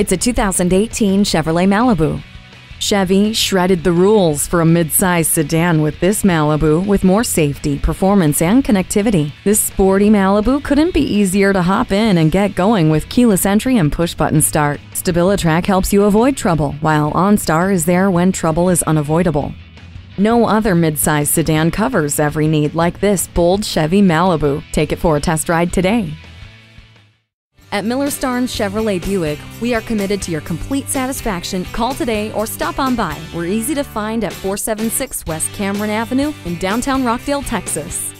It's a 2018 Chevrolet Malibu. Chevy shredded the rules for a midsize sedan with this Malibu with more safety, performance, and connectivity. This sporty Malibu couldn't be easier to hop in and get going with keyless entry and push button start. StabiliTrak helps you avoid trouble, while OnStar is there when trouble is unavoidable. No other midsize sedan covers every need like this bold Chevy Malibu. Take it for a test ride today. At Miller Starnes Chevrolet Buick, we are committed to your complete satisfaction. Call today or stop on by. We're easy to find at 476 West Cameron Avenue in downtown Rockdale, Texas.